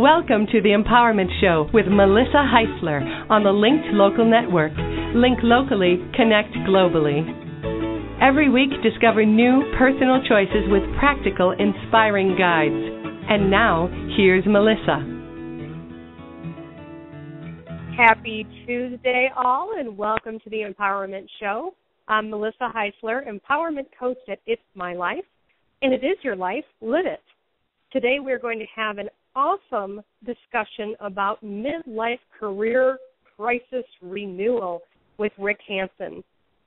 Welcome to the Empowerment Show with Melissa Heisler on the Linked Local Network. Link locally, connect globally. Every week, discover new personal choices with practical, inspiring guides. And now, here's Melissa. Happy Tuesday, all, and welcome to the Empowerment Show. I'm Melissa Heisler, Empowerment Coach at It's My Life, and it is your life. Live it. Today, we're going to have an awesome discussion about midlife career crisis renewal with Rikk Hansen.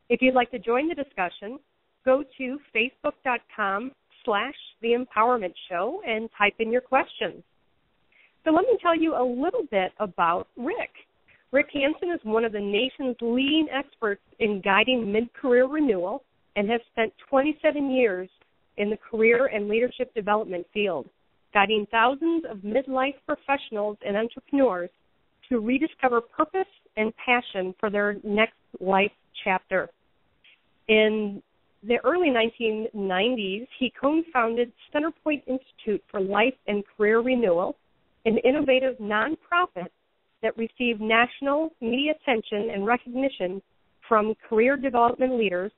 If you'd like to join the discussion, go to facebook.com slash the empowerment show and type in your questions. So let me tell you a little bit about Rikk. Rikk Hansen is one of the nation's leading experts in guiding mid-career renewal and has spent 27 years in the career and leadership development field guiding thousands of midlife professionals and entrepreneurs to rediscover purpose and passion for their next life chapter. In the early 1990s, he co-founded Centerpoint Institute for Life and Career Renewal, an innovative nonprofit that received national media attention and recognition from career development leaders,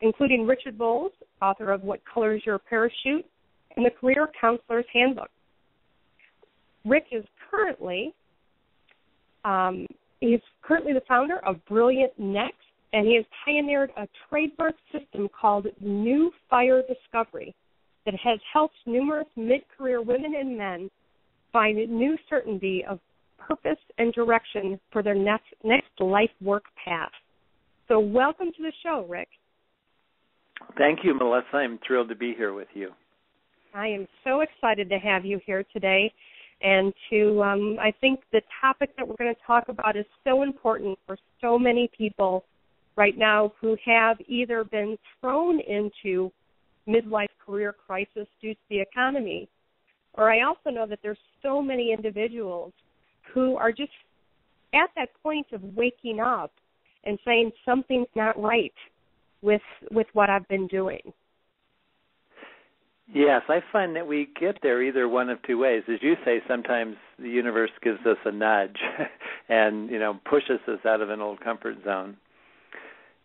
including Richard Bolles, author of What Color Is Your Parachute in the Career Counselor's Handbook. Rikk is currently um, he's currently the founder of Brilliant Next, and he has pioneered a trademark system called New Fire Discovery that has helped numerous mid-career women and men find new certainty of purpose and direction for their next next life work path. So, welcome to the show, Rikk. Thank you, Melissa. I'm thrilled to be here with you. I am so excited to have you here today and to um, I think the topic that we're going to talk about is so important for so many people right now who have either been thrown into midlife career crisis due to the economy or I also know that there's so many individuals who are just at that point of waking up and saying something's not right with with what I've been doing. Yes, I find that we get there either one of two ways. As you say, sometimes the universe gives us a nudge and, you know, pushes us out of an old comfort zone.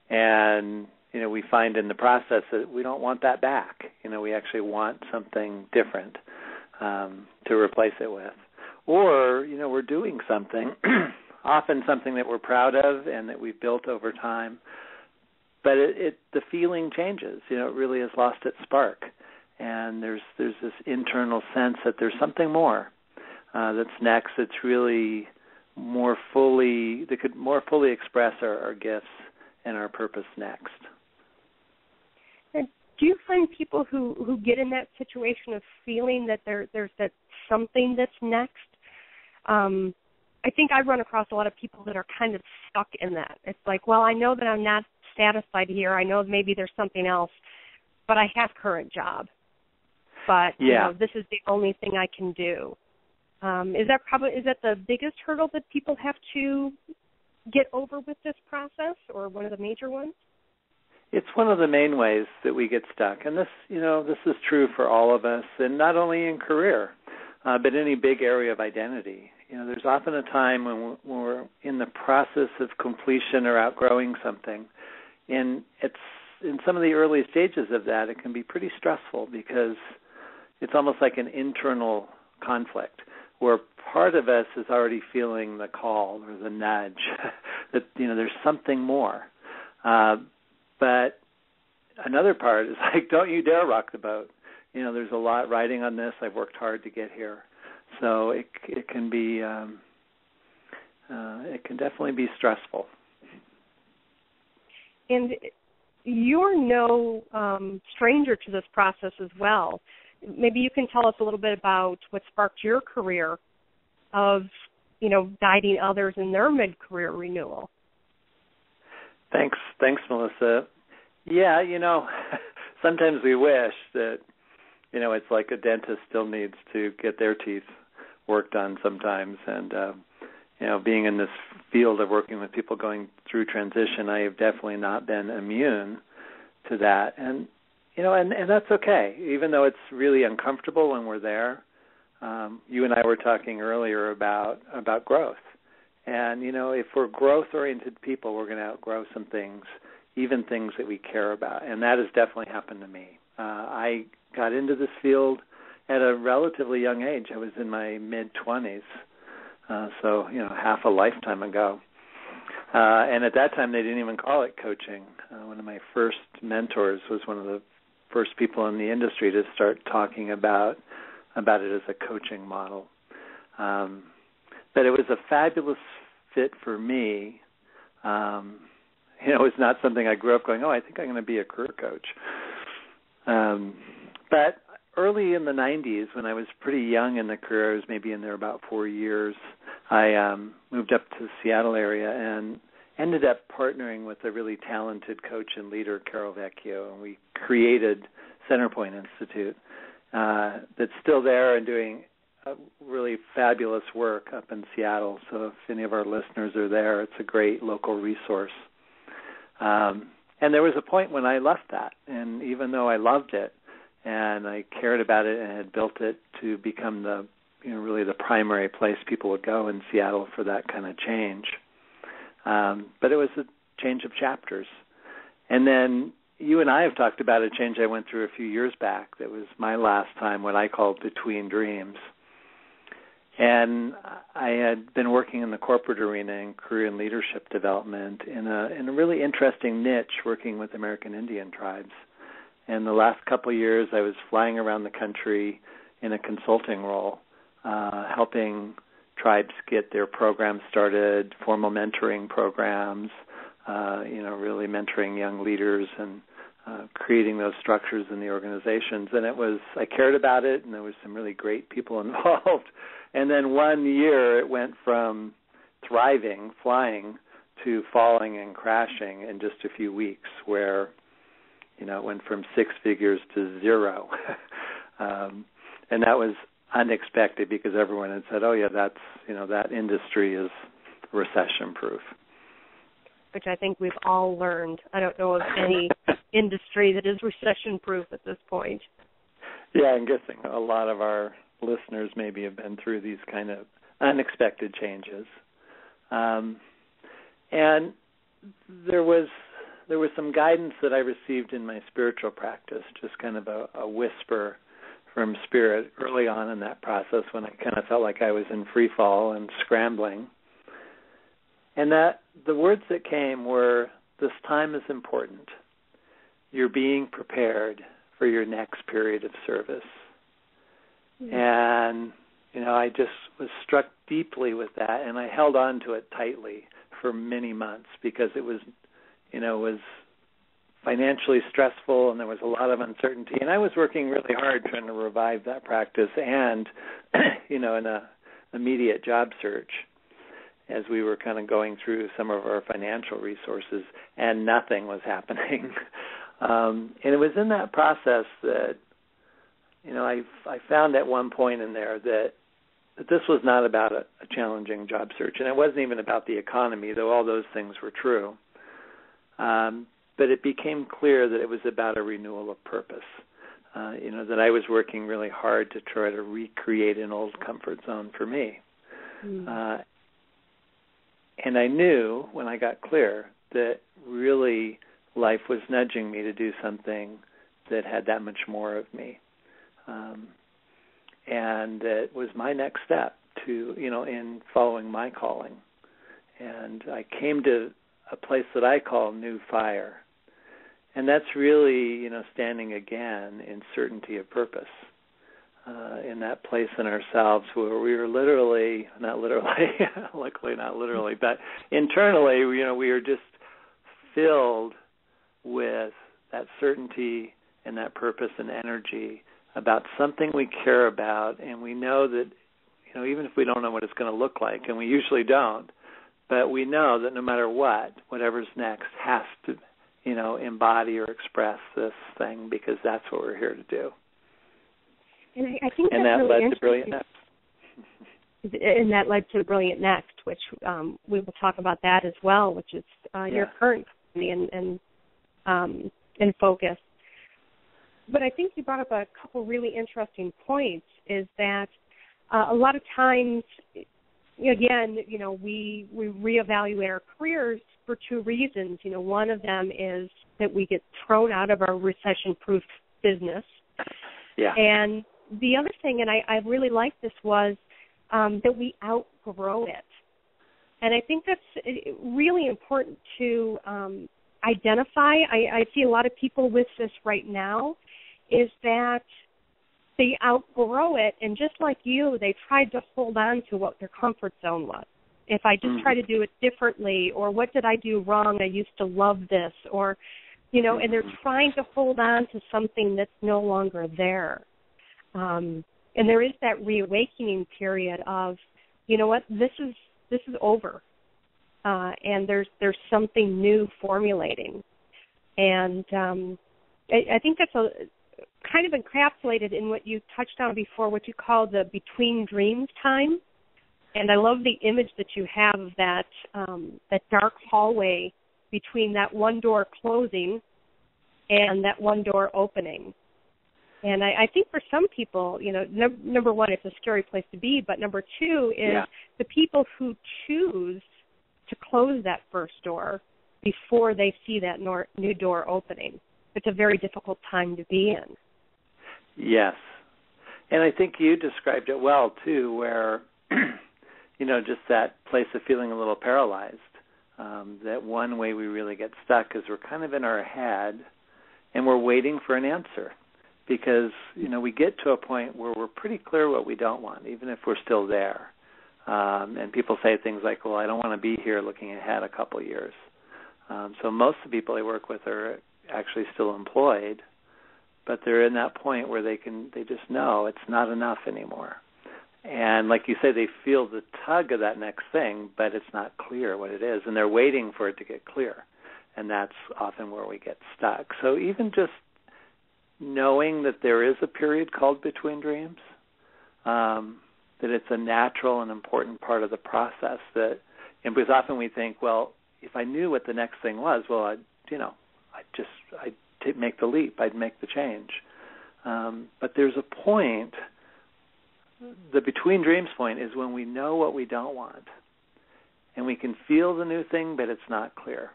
And, you know, we find in the process that we don't want that back. You know, we actually want something different um, to replace it with. Or, you know, we're doing something, often something that we're proud of and that we've built over time, but it, it the feeling changes. You know, it really has lost its spark and there's there's this internal sense that there's something more uh, that's next. That's really more fully that could more fully express our, our gifts and our purpose next. And do you find people who who get in that situation of feeling that there there's that something that's next? Um, I think I run across a lot of people that are kind of stuck in that. It's like, well, I know that I'm not satisfied here. I know maybe there's something else, but I have current job but yeah. you know this is the only thing I can do. Um, is that probably is that the biggest hurdle that people have to get over with this process, or one of the major ones? It's one of the main ways that we get stuck, and this you know this is true for all of us, and not only in career, uh, but any big area of identity. You know, there's often a time when we're in the process of completion or outgrowing something, and it's in some of the early stages of that, it can be pretty stressful because it's almost like an internal conflict where part of us is already feeling the call or the nudge that you know there's something more. Uh, but another part is like don't you dare rock the boat. You know there's a lot riding on this. I've worked hard to get here. So it it can be um uh it can definitely be stressful. And you're no um stranger to this process as well maybe you can tell us a little bit about what sparked your career of you know guiding others in their mid-career renewal. Thanks, thanks, Melissa. Yeah, you know, sometimes we wish that you know it's like a dentist still needs to get their teeth worked on sometimes, and uh, you know, being in this field of working with people going through transition, I have definitely not been immune to that, and you know, and and that's okay. Even though it's really uncomfortable when we're there, Um, you and I were talking earlier about about growth, and you know, if we're growth-oriented people, we're going to outgrow some things, even things that we care about, and that has definitely happened to me. Uh, I got into this field at a relatively young age. I was in my mid 20s, uh, so you know, half a lifetime ago. Uh, and at that time, they didn't even call it coaching. Uh, one of my first mentors was one of the first people in the industry to start talking about about it as a coaching model. Um, but it was a fabulous fit for me. Um, you know, it's not something I grew up going, oh, I think I'm going to be a career coach. Um, but early in the 90s, when I was pretty young in the career, I was maybe in there about four years. I um, moved up to the Seattle area and ended up partnering with a really talented coach and leader, Carol Vecchio, and we created Centerpoint Institute uh, that's still there and doing really fabulous work up in Seattle. So if any of our listeners are there, it's a great local resource. Um, and there was a point when I left that, and even though I loved it and I cared about it and had built it to become the you know really the primary place people would go in Seattle for that kind of change. Um, but it was a change of chapters. And then you and I have talked about a change I went through a few years back that was my last time what I called between dreams. And I had been working in the corporate arena in career and leadership development in a in a really interesting niche working with American Indian tribes. And the last couple of years I was flying around the country in a consulting role, uh, helping tribes get their programs started, formal mentoring programs, uh, you know, really mentoring young leaders and uh, creating those structures in the organizations. And it was, I cared about it, and there was some really great people involved. And then one year it went from thriving, flying, to falling and crashing in just a few weeks, where you know it went from six figures to zero. um, and that was unexpected because everyone had said, "Oh yeah, that's you know that industry is recession proof." Which I think we've all learned. I don't know of any industry that is recession proof at this point. Yeah, I'm guessing a lot of our listeners maybe have been through these kind of unexpected changes. Um, and there was there was some guidance that I received in my spiritual practice, just kind of a, a whisper from spirit early on in that process when I kind of felt like I was in free fall and scrambling. And that the words that came were this time is important. You're being prepared for your next period of service. Mm-hmm. And you know, I just was struck deeply with that and I held on to it tightly for many months because it was you know, was financially stressful and there was a lot of uncertainty. And I was working really hard trying to revive that practice and you know in a immediate job search as we were kind of going through some of our financial resources and nothing was happening. Um and it was in that process that you know I I found at one point in there that that this was not about a, a challenging job search. And it wasn't even about the economy though all those things were true. Um but it became clear that it was about a renewal of purpose. Uh, you know that I was working really hard to try to recreate an old comfort zone for me, mm. uh, and I knew when I got clear that really life was nudging me to do something that had that much more of me, um, and it was my next step to you know in following my calling, and I came to a place that I call New Fire and that's really you know standing again in certainty of purpose uh, in that place in ourselves where we are literally not literally luckily not literally but internally you know we are just filled with that certainty and that purpose and energy about something we care about. And we know that you know even if we don't know what it's going to look like and we usually don't but we know that no matter what whatever's next has to you know, embody or express this thing because that's what we're here to do. And I, I think and that really led to Brilliant Next. And that led to Brilliant Next, which um, we will talk about that as well, which is uh, yeah. your current company and and um, and focus. But I think you brought up a couple really interesting points. Is that uh, a lot of times, again, you know, we we reevaluate our careers for two reasons. You know, one of them is that we get thrown out of our recession-proof business. Yeah. And the other thing, and I, I really like this, was um, that we outgrow it. And I think that's uh, really important to um, identify. I, I see a lot of people with this right now, is that they outgrow it, and just like you, they tried to hold on to what their comfort zone was. If I just mm-hmm. try to do it differently, or what did I do wrong? I used to love this, or you know, and they're mm-hmm. trying to hold on to something that's no longer there. Um, and there is that reawakening period of, you know what, this is this is over, uh, and there's there's something new formulating, and um, I, I think that's a kind of encapsulated in what you touched on before, what you call the between dreams time. And I love the image that you have of that um, that dark hallway between that one door closing and that one door opening. And I, I think for some people, you know, no, number one, it's a scary place to be, but number two is yeah. the people who choose to close that first door before they see that nor- new door opening. It's a very difficult time to be in. Yes. And I think you described it well too, where you know, just that place of feeling a little paralyzed. Um, that one way we really get stuck is we're kind of in our head and we're waiting for an answer because you know we get to a point where we're pretty clear what we don't want, even if we're still there. Um, and people say things like, "Well, I don't want to be here looking ahead a couple years." Um, so most of the people I work with are actually still employed, but they're in that point where they can they just know it's not enough anymore. And like you say, they feel the tug of that next thing, but it's not clear what it is, and they're waiting for it to get clear. And that's often where we get stuck. So even just knowing that there is a period called between dreams, um, that it's a natural and important part of the process. That, and because often we think, well, if I knew what the next thing was, well, I, you know, I just I t- make the leap. I'd make the change. Um, but there's a point. The between dreams point is when we know what we don't want, and we can feel the new thing, but it's not clear.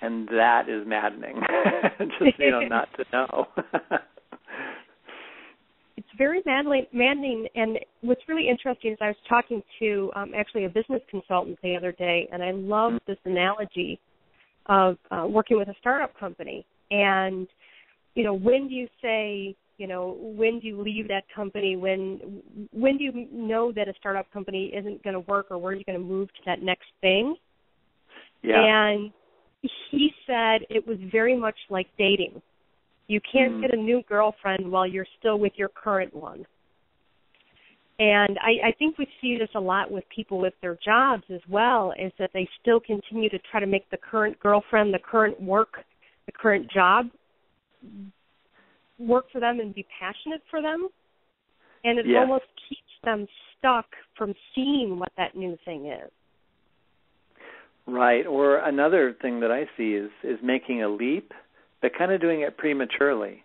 And that is maddening. just you know, not to know. it's very maddening, maddening. And what's really interesting is I was talking to um, actually a business consultant the other day, and I love mm-hmm. this analogy of uh, working with a startup company. And you know when do you say you know when do you leave that company? When when do you know that a startup company isn't going to work or where are you going to move to that next thing? Yeah. And he said it was very much like dating. You can't mm. get a new girlfriend while you're still with your current one and I, I think we see this a lot with people with their jobs as well, is that they still continue to try to make the current girlfriend, the current work the current job work for them and be passionate for them and it yeah. almost keeps them stuck from seeing what that new thing is right or another thing that i see is is making a leap but kind of doing it prematurely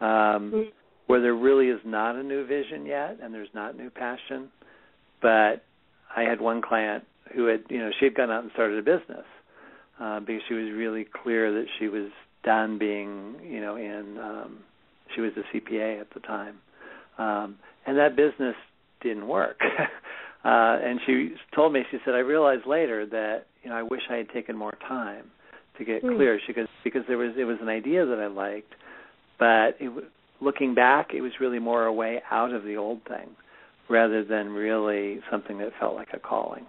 um mm-hmm. Where there really is not a new vision yet and there's not new passion but i had one client who had you know she had gone out and started a business uh, because she was really clear that she was done being, you know, in. Um, she was a CPA at the time, um, and that business didn't work. uh, and she told me, she said, I realized later that you know I wish I had taken more time to get mm. clear. She goes because there was it was an idea that I liked, but it, looking back, it was really more a way out of the old thing rather than really something that felt like a calling.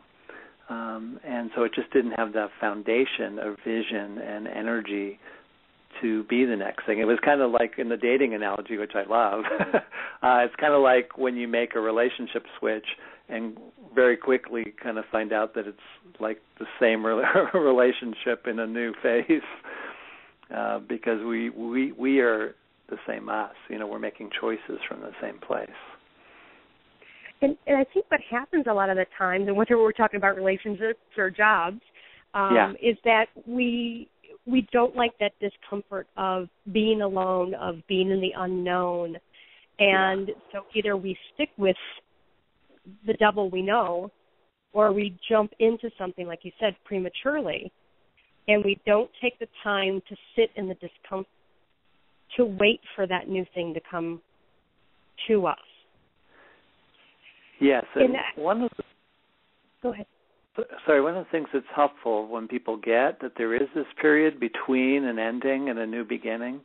Um, and so it just didn't have the foundation of vision and energy to be the next thing. It was kind of like in the dating analogy, which I love. uh, it's kind of like when you make a relationship switch and very quickly kind of find out that it's like the same re- relationship in a new phase uh, because we we we are the same us. You know, we're making choices from the same place. And, and I think what happens a lot of the times, and whether we're talking about relationships or jobs, um, yeah. is that we we don't like that discomfort of being alone, of being in the unknown, and yeah. so either we stick with the double we know, or we jump into something like you said prematurely, and we don't take the time to sit in the discomfort, to wait for that new thing to come to us. Yes, and, and one of the, go ahead. Sorry, one of the things that's helpful when people get that there is this period between an ending and a new beginning,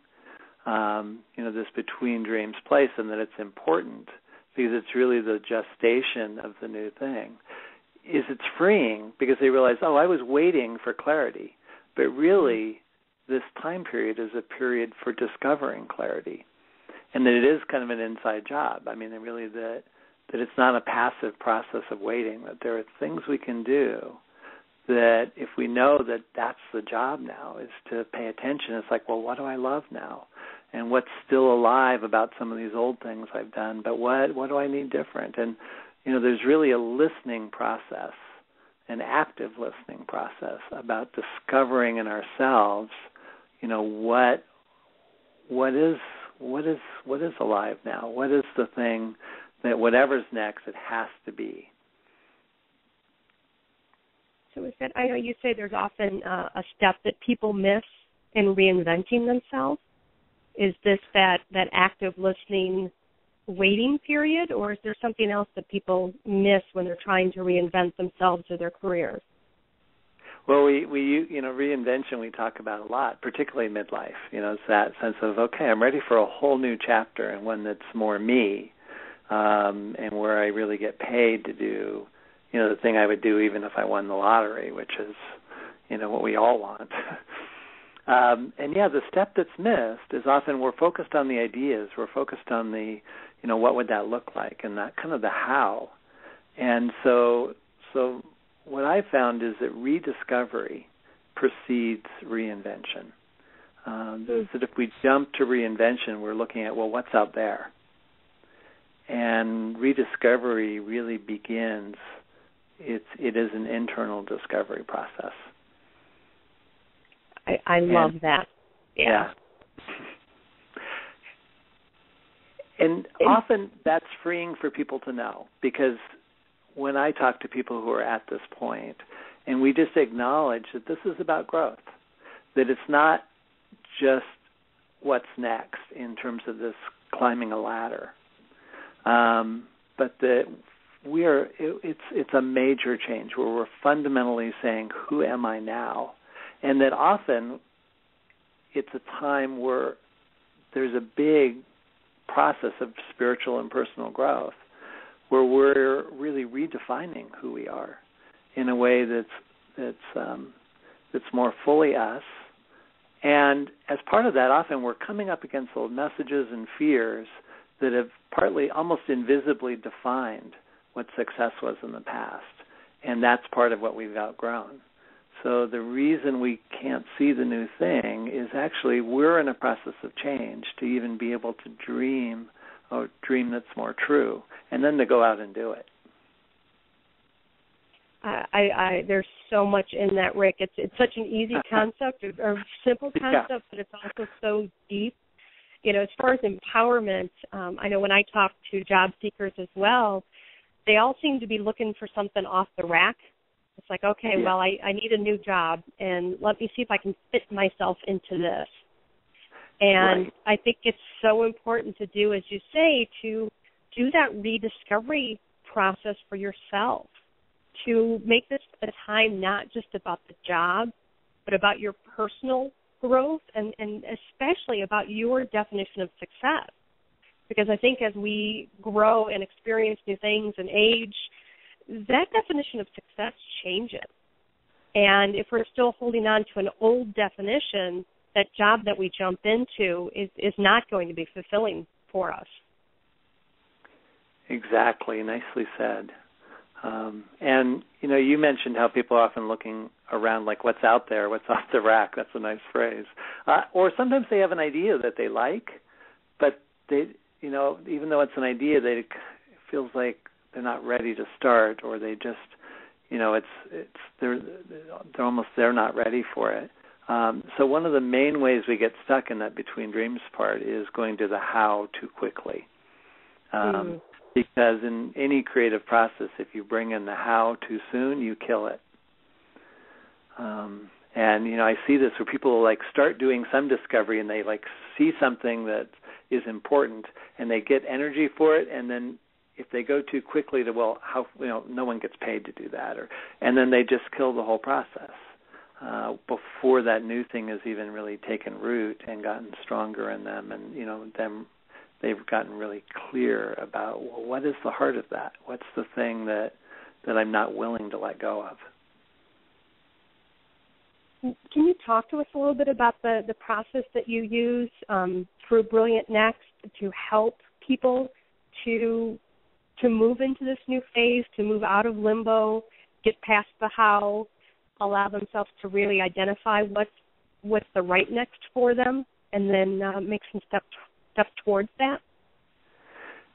um, you know, this between dreams place, and that it's important because it's really the gestation of the new thing. Is it's freeing because they realize, oh, I was waiting for clarity, but really, this time period is a period for discovering clarity, and that it is kind of an inside job. I mean, really that that it's not a passive process of waiting. That there are things we can do that if we know that that's the job now is to pay attention. It's like, well, what do I love now? and what's still alive about some of these old things I've done, but what what do I need different? And you know, there's really a listening process, an active listening process about discovering in ourselves, you know, what what is what is what is alive now? What is the thing that whatever's next it has to be? So is that I know you say there's often uh, a step that people miss in reinventing themselves is this that that active listening waiting period or is there something else that people miss when they're trying to reinvent themselves or their careers well we we you know reinvention we talk about a lot particularly midlife you know it's that sense of okay i'm ready for a whole new chapter and one that's more me um and where i really get paid to do you know the thing i would do even if i won the lottery which is you know what we all want Um, and yeah, the step that's missed is often we're focused on the ideas, we're focused on the, you know, what would that look like, and that kind of the how. And so, so what I found is that rediscovery precedes reinvention. Um, mm. That if we jump to reinvention, we're looking at well, what's out there, and rediscovery really begins. It's it is an internal discovery process. I, I love and, that. Yeah. yeah. And often that's freeing for people to know because when I talk to people who are at this point, and we just acknowledge that this is about growth, that it's not just what's next in terms of this climbing a ladder, um, but that we are it, it's it's a major change where we're fundamentally saying, "Who am I now?" and that often it's a time where there's a big process of spiritual and personal growth where we're really redefining who we are in a way that's that's um, that's more fully us. And as part of that, often we're coming up against old messages and fears that have partly, almost invisibly, defined what success was in the past, and that's part of what we've outgrown. So the reason we can't see the new thing is actually we're in a process of change to even be able to dream a dream that's more true, and then to go out and do it. I, I there's so much in that, Rikk. It's it's such an easy concept or simple concept, yeah. but it's also so deep. You know, as far as empowerment, um, I know when I talk to job seekers as well, they all seem to be looking for something off the rack it's like, okay, yeah. well, I, I need a new job, and let me see if I can fit myself into this. And right. I think it's so important to do, as you say, to do that rediscovery process for yourself, to make this a time not just about the job, but about your personal growth and, and especially about your definition of success. Because I think as we grow and experience new things and age, that definition of success changes. And if we're still holding on to an old definition, that job that we jump into is, is not going to be fulfilling for us. Exactly, nicely said. Um, and you know, you mentioned how people are often looking around, like what's out there, what's off the rack. That's a nice phrase. Uh, or sometimes they have an idea that they like, but they, you know, even though it's an idea, they it feels like they're not ready to start or they just you know it's it's they're they're almost they're not ready for it um, so one of the main ways we get stuck in that between dreams part is going to the how too quickly Um, mm. Because in any creative process, if you bring in the how too soon, you kill it. Um, and you know, I see this where people like start doing some discovery and they like see something that is important and they get energy for it, and then if they go too quickly to well, how you know, no one gets paid to do that, or and then they just kill the whole process uh, before that new thing has even really taken root and gotten stronger in them, and you know them they've gotten really clear about well, what is the heart of that? What's the thing that that I'm not willing to let go of? Can you talk to us a little bit about the the process that you use um, through Brilliant Next to help people to to move into this new phase, to move out of limbo, get past the how, allow themselves to really identify what's what's the right next for them, and then uh, make some steps steps towards that?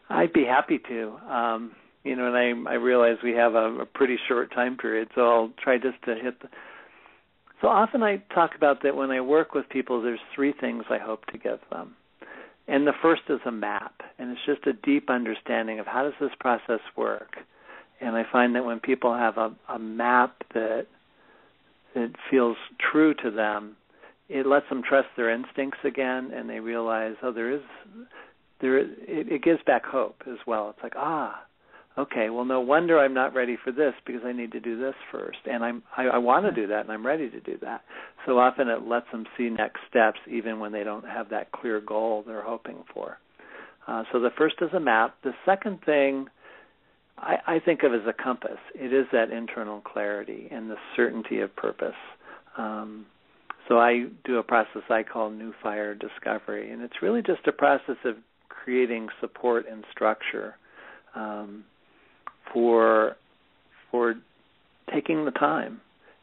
I'd be happy to. Um, you know, and I I realize we have a, a pretty short time period, so I'll try just to hit. The, so often I talk about that when I work with people, there's three things I hope to give them. And the first is a map, and it's just a deep understanding of how does this process work. And I find that when people have a, a map that that feels true to them, it lets them trust their instincts again, and they realize, oh, there is there. It, it gives back hope as well. It's like, ah, okay, well, no wonder I'm not ready for this because I need to do this first, and I'm I, I want to do that, and I'm ready to do that. So often it lets them see next steps, even when they don't have that clear goal they're hoping for. Uh, so the first is a map. The second thing I, I think of as a compass. It is that internal clarity and the certainty of purpose. Um, so I do a process I call New Fire Discovery, and it's really just a process of creating support and structure um, for for taking the time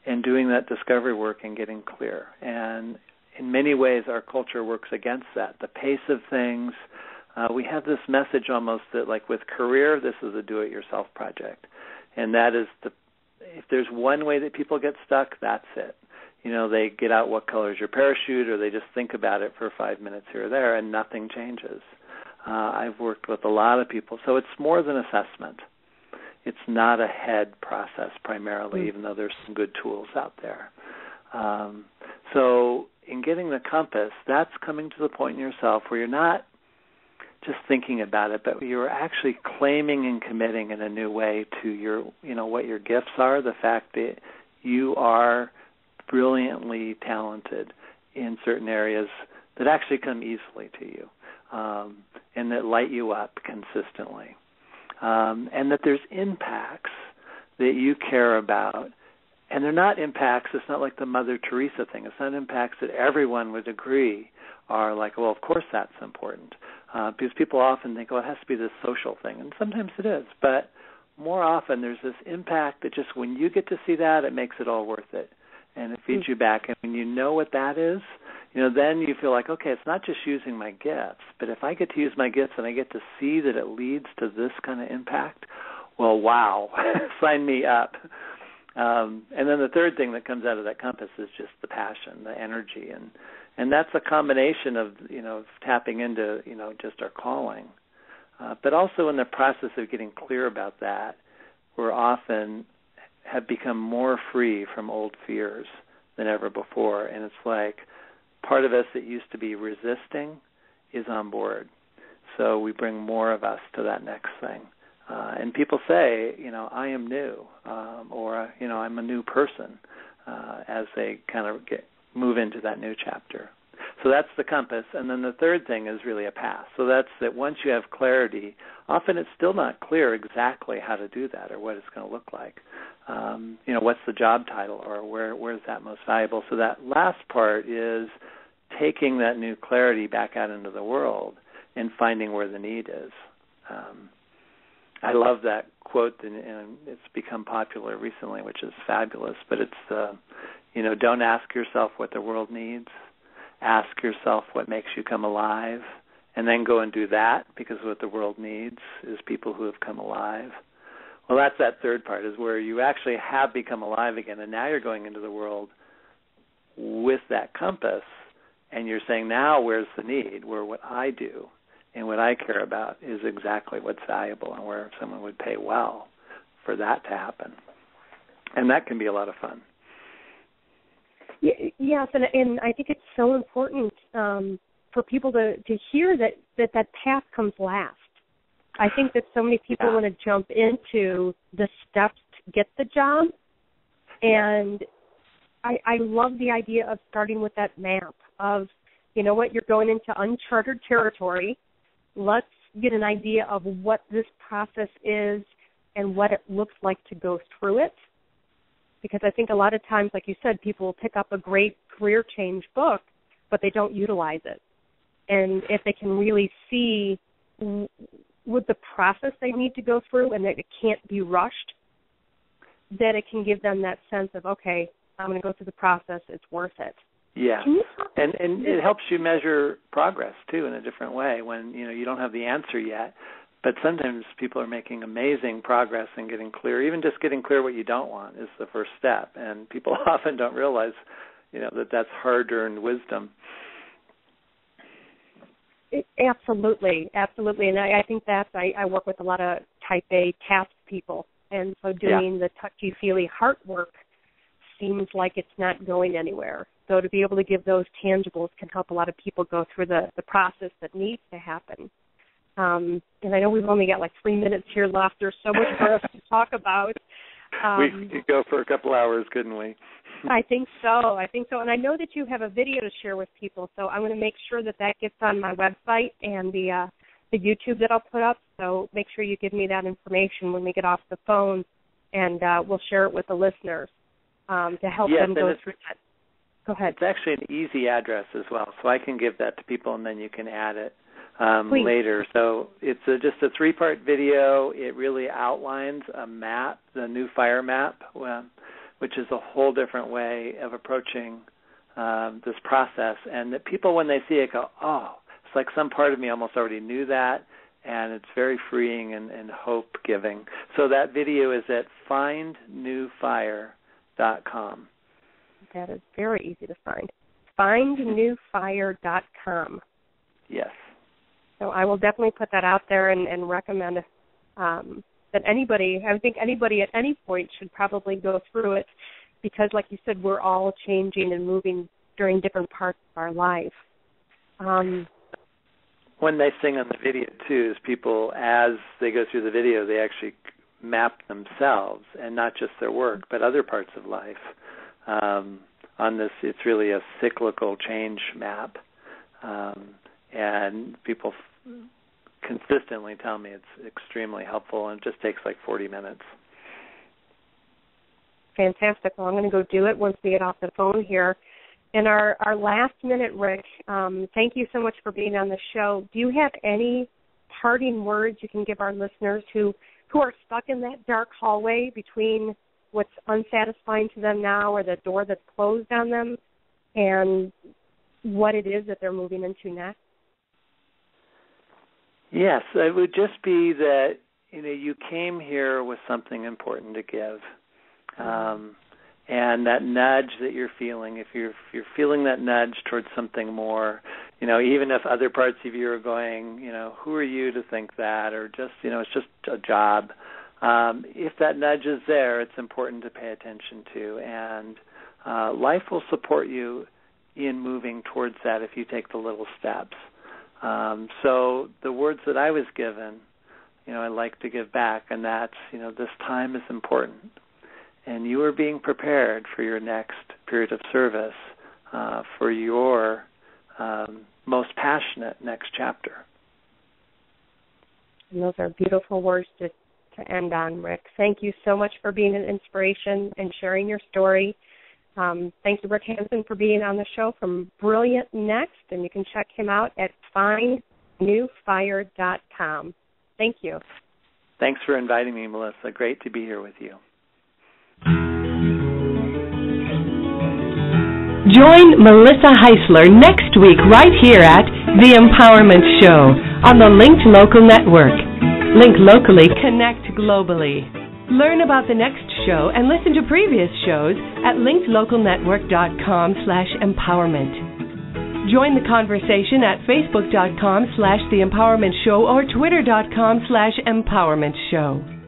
and doing that discovery work and getting clear. And in many ways, our culture works against that. The pace of things, uh, we have this message almost that like with career this is a do it yourself project. And that is the if there's one way that people get stuck that's it. You know they get out what color is your parachute or they just think about it for five minutes here or there and nothing changes. Uh, i've worked with a lot of people. So it's more than assessment. It's not a head process primarily mm. even though there's some good tools out there. Um, so in getting the compass that's coming to the point in yourself where you're not just thinking about it, but you're actually claiming and committing in a new way to your, you know, what your gifts are, the fact that you are brilliantly talented in certain areas that actually come easily to you um, and that light you up consistently. Um, and that there's impacts that you care about. And they're not impacts, it's not like the Mother Teresa thing. It's not impacts that everyone would agree are like, well, of course that's important uh, because people often think, oh, it has to be this social thing, and sometimes it is, but more often there's this impact that just when you get to see that, it makes it all worth it, and it feeds mm-hmm. you back. And when you know what that is, you know, then you feel like, okay, it's not just using my gifts, but if I get to use my gifts and I get to see that it leads to this kind of impact, well, wow, sign me up. Um, and then the third thing that comes out of that compass is just the passion, the energy, and and that's a combination of you know tapping into you know just our calling, uh, but also in the process of getting clear about that, we're often have become more free from old fears than ever before, and it's like part of us that used to be resisting is on board. So we bring more of us to that next thing. Uh, and people say, you know, I am new, um, or you know, I'm a new person, uh, as they kind of get move into that new chapter. So that's the compass. And then the third thing is really a path. So that's that once you have clarity, often it's still not clear exactly how to do that or what it's going to look like. Um, you know, what's the job title or where where is that most valuable? So that last part is taking that new clarity back out into the world and finding where the need is. Um, I love that quote, and, it's become popular recently, which is fabulous. But it's uh, you know, don't ask yourself what the world needs. Ask yourself what makes you come alive, and then go and do that because what the world needs is people who have come alive. Well, that's that third part is where you actually have become alive again, and now you're going into the world with that compass, and you're saying, now where's the need? Where what I do and what I care about is exactly what's valuable and where someone would pay well for that to happen. And that can be a lot of fun. Yes, and and I think it's so important um, for people to to hear that that that path comes last. I think that so many people yeah. want to jump into the steps to get the job, and I I love the idea of starting with that map of you know what you're going into uncharted territory. Let's get an idea of what this process is and what it looks like to go through it because I think a lot of times, like you said, people will pick up a great career change book, but they don't utilize it. And if they can really see with the process they need to go through and that it can't be rushed, then it can give them that sense of, okay, I'm going to go through the process. It's worth it. Yeah, and and it helps you measure progress too in a different way when you know you don't have the answer yet, but sometimes people are making amazing progress and getting clear. Even just getting clear what you don't want is the first step, and people often don't realize, you know, that that's hard-earned wisdom. It, absolutely, absolutely, and I, I think that's I, I work with a lot of Type A task people, and so doing yeah. the touchy-feely heart work seems like it's not going anywhere. So to be able to give those tangibles can help a lot of people go through the the process that needs to happen. Um, and I know we've only got like three minutes here left. There's so much for us to talk about. Um, we could go for a couple hours, couldn't we? I think so. I think so. And I know that you have a video to share with people, so I'm going to make sure that that gets on my website and the uh, the YouTube that I'll put up. So make sure you give me that information when we get off the phone, and uh, we'll share it with the listeners um, to help yes, them go through that. Go ahead. It's actually an easy address as well, so I can give that to people, and then you can add it um, later. So it's a, just a three-part video. It really outlines a map, the new fire map, which is a whole different way of approaching um, this process. And that people, when they see it, go, "Oh, it's like some part of me almost already knew that." And it's very freeing and, and hope-giving. So that video is at findnewfire.com. That is very easy to find. Findnewfire.com. Yes. So I will definitely put that out there and, and recommend um, that anybody, I think anybody at any point should probably go through it because, like you said, we're all changing and moving during different parts of our life. Um, One nice thing on the video too is people, as they go through the video, they actually map themselves and not just their work, but other parts of life. Um, on this, it's really a cyclical change map, um, and people consistently tell me it's extremely helpful and it just takes like 40 minutes. Fantastic. Well, I'm going to go do it once we get off the phone here. In our, our last minute, Rikk, um, thank you so much for being on the show. Do you have any parting words you can give our listeners who, who are stuck in that dark hallway between what's unsatisfying to them now or the door that's closed on them and what it is that they're moving into next? Yes, it would just be that you know you came here with something important to give, um, and that nudge that you're feeling. If you're if you're feeling that nudge towards something more, you know, even if other parts of you are going, you know, who are you to think that, or just you know, it's just a job. Um, if that nudge is there, it's important to pay attention to, and uh, life will support you in moving towards that if you take the little steps. Um, so the words that I was given, you know, I like to give back, and that's, you know, this time is important, and you are being prepared for your next period of service, uh, for your um, most passionate next chapter. And those are beautiful words to to end on, Rikk. Thank you so much for being an inspiration and sharing your story. Um, thanks to Rikk Hansen for being on the show from Brilliant Next, and you can check him out at findnewfire.com. Thank you. Thanks for inviting me, Melissa. Great to be here with you. Join Melissa Heisler next week right here at The Empowerment Show on the Linked Local Network. Link locally, connect globally. Learn about the next show and listen to previous shows at linkedlocalnetwork.com slash empowerment. Join the conversation at facebook.com slash the empowerment show or twitter.com slash empowerment show.